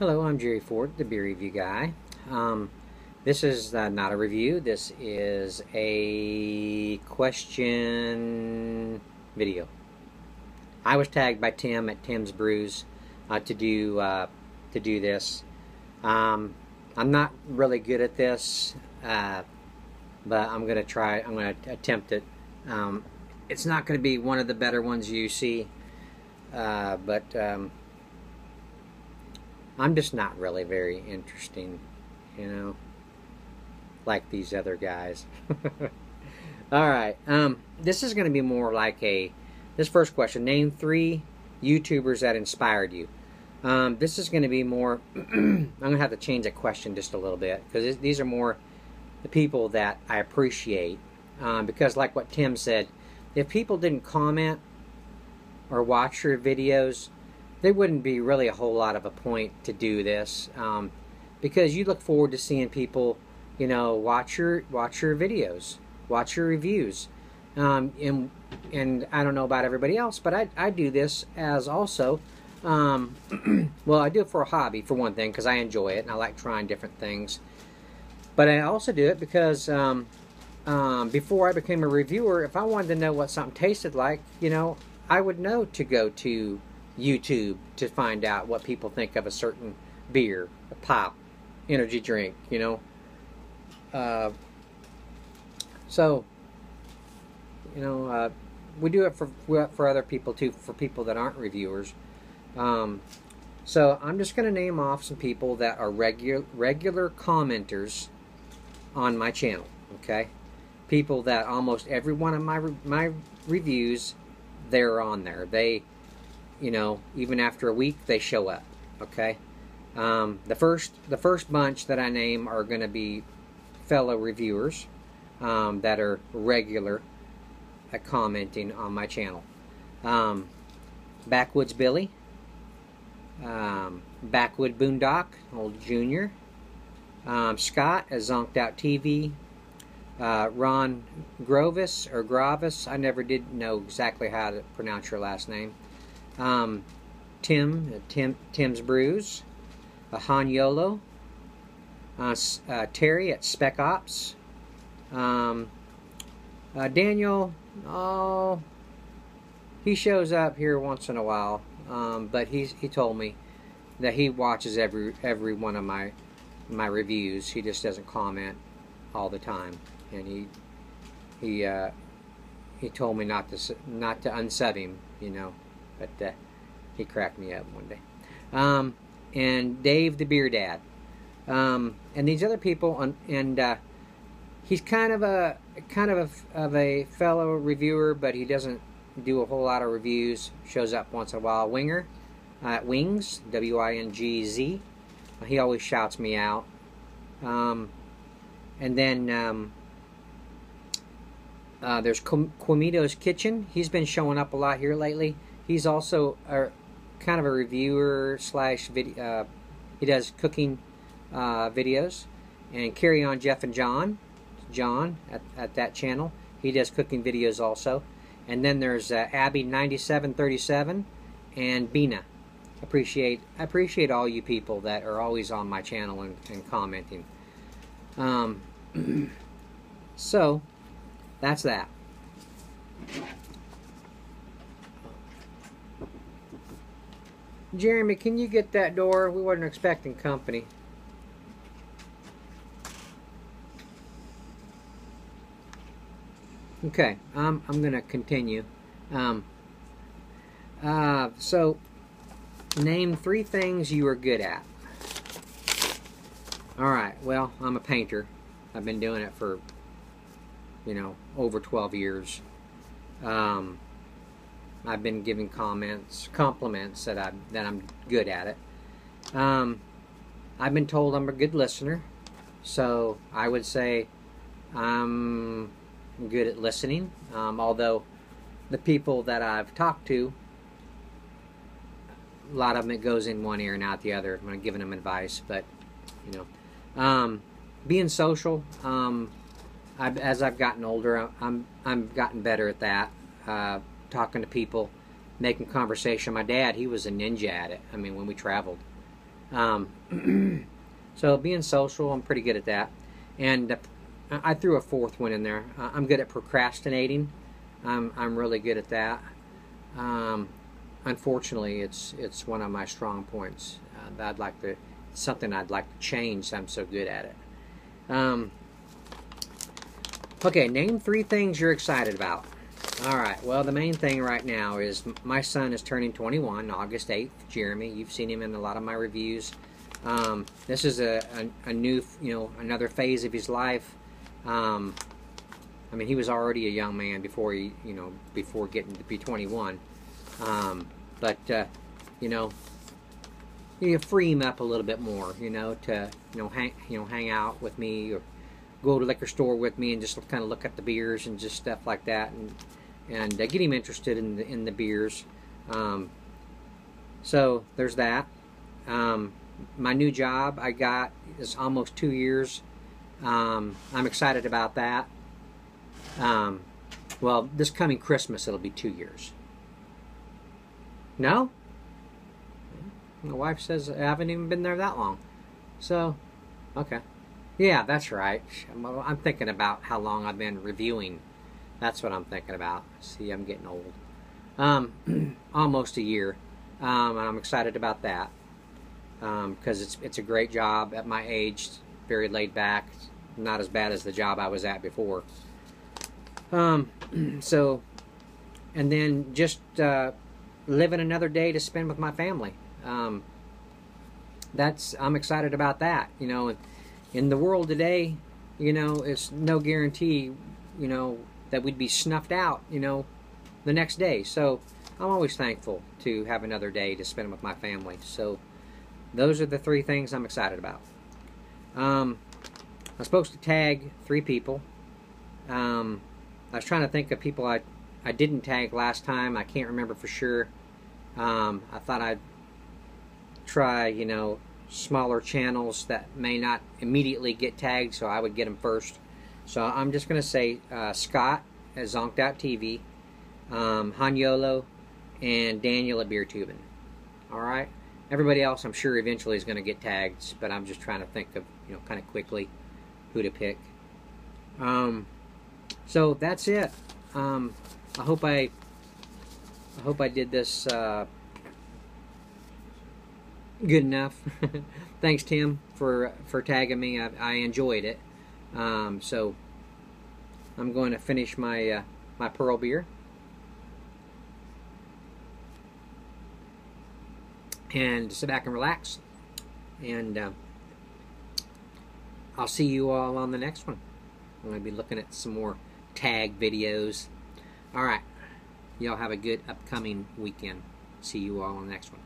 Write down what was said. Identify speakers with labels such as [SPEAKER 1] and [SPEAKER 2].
[SPEAKER 1] Hello, I'm Jerry Fort, the beer review guy. Um, this is uh, not a review. This is a question video. I was tagged by Tim at Tim's Brews uh, to do uh, to do this. Um, I'm not really good at this, uh, but I'm gonna try. I'm gonna attempt it. Um, it's not going to be one of the better ones you see, uh, but. I'm just not really very interesting, you know, like these other guys. All right, um, this is going to be more like a. This first question: Name three YouTubers that inspired you. Um, this is going to be more. I'm going to have to change that question just a little bit because these are more the people that I appreciate. Um, because, like what Tim said, if people didn't comment or watch your videos, there wouldn't be really a whole lot of a point to do this um, because you look forward to seeing people, you know, watch your watch your videos, watch your reviews, um, and and I don't know about everybody else, but I I do this as also. Um, well, I do it for a hobby for one thing because I enjoy it and I like trying different things. But I also do it because um, um, before I became a reviewer, if I wanted to know what something tasted like, you know, I would know to go to YouTube to find out what people think of a certain beer, a pop, energy drink, you know. Uh, so, you know, uh, we do it for for other people too, for people that aren't reviewers. Um, so I'm just going to name off some people that are regular regular commenters on my channel. Okay, people that almost every one of my my reviews, they're on there. They you know, even after a week, they show up. Okay. Um, the first the first bunch that I name are going to be fellow reviewers um, that are regular at commenting on my channel. Um, Backwoods Billy, um, Backwood Boondock, old Junior, um, Scott as Zonked Out TV, uh, Ron Grovis or Gravis. I never did know exactly how to pronounce your last name um, Tim, uh, Tim, Tim's Brews, uh, Han Yolo, uh, uh, Terry at Spec Ops, um, uh, Daniel, oh, he shows up here once in a while, um, but he's, he told me that he watches every every one of my my reviews. He just doesn't comment all the time, and he he uh, he told me not to not to unsub him, you know but uh, he cracked me up one day. Um, and Dave the Beer Dad, um, and these other people, on, and uh, he's kind of a kind of a, of a fellow reviewer, but he doesn't do a whole lot of reviews. Shows up once in a while. Winger uh, Wings, W I N G Z. He always shouts me out. Um, and then um, uh, there's Quimito's Kitchen. He's been showing up a lot here lately. He's also a kind of a reviewer slash video. Uh, he does cooking uh, videos, and carry on Jeff and John, John at, at that channel. He does cooking videos also, and then there's uh, Abby ninety seven thirty seven, and Bina. Appreciate I appreciate all you people that are always on my channel and, and commenting. Um, so that's that. Jeremy, can you get that door? We weren't expecting company. Okay, um, I'm going to continue. Um, uh, so, name three things you are good at. Alright, well, I'm a painter. I've been doing it for, you know, over 12 years. Um, I've been giving comments, compliments that I that I'm good at it. Um, I've been told I'm a good listener, so I would say I'm good at listening. Um, although the people that I've talked to, a lot of them it goes in one ear and out the other when I'm giving them advice. But you know, um, being social. Um, I've, as I've gotten older, I'm I'm gotten better at that. Uh, talking to people, making conversation. My dad, he was a ninja at it. I mean, when we traveled, Um, so being social, I'm pretty good at that. And uh, I threw a fourth one in there. Uh, I'm good at procrastinating. I'm, I'm really good at that. Um, unfortunately, it's it's one of my strong points. Uh, I'd like to something I'd like to change. I'm so good at it. Um, okay, name three things you're excited about. All right. Well, the main thing right now is my son is turning 21, August 8th. Jeremy, you've seen him in a lot of my reviews. Um, this is a, a, a, new, you know, another phase of his life. Um, I mean, he was already a young man before he, you know, before getting to be 21. Um, but uh, you know, you free him up a little bit more, you know, to you know hang you know hang out with me or go to liquor store with me and just kind of look at the beers and just stuff like that and and uh, get him interested in the, in the beers. Um, so there's that. Um, my new job I got is almost two years. Um, I'm excited about that. Um, well, this coming Christmas it'll be two years. No? My wife says I haven't even been there that long. So, okay. Yeah, that's right. I'm, thinking about how long I've been reviewing. That's what I'm thinking about. See, I'm getting old. Um, almost a year. Um, I'm excited about that because um, it's it's a great job at my age. Very laid back, not as bad as the job I was at before. Um, so, and then just uh, living another day to spend with my family. Um, that's I'm excited about that. You know, in the world today, you know, it's no guarantee, you know, that we'd be snuffed out, you know, the next day. So I'm always thankful to have another day to spend with my family. So those are the three things I'm excited about. Um, I was supposed to tag three people. Um, I was trying to think of people I I didn't tag last time. I can't remember for sure. Um, I thought I'd try, you know, smaller channels that may not immediately get tagged, so I would get them first. So I'm just going to say uh, Scott at Out um, Hanyolo, and Daniel at Beer. All right. Everybody else, I'm sure, eventually is going to get tagged, but I'm just trying to think of, you know, kind of quickly who to pick. Um, so that's it. Um, I hope I I hope I did this uh, good enough. Thanks, Tim, for for tagging me. I, I enjoyed it. Um, so I'm going to finish my uh, my pearl beer. And sit back and relax. And uh, I'll see you all on the next one. I'm going to be looking at some more tag videos. All right. Y'all have a good upcoming weekend. See you all on the next one.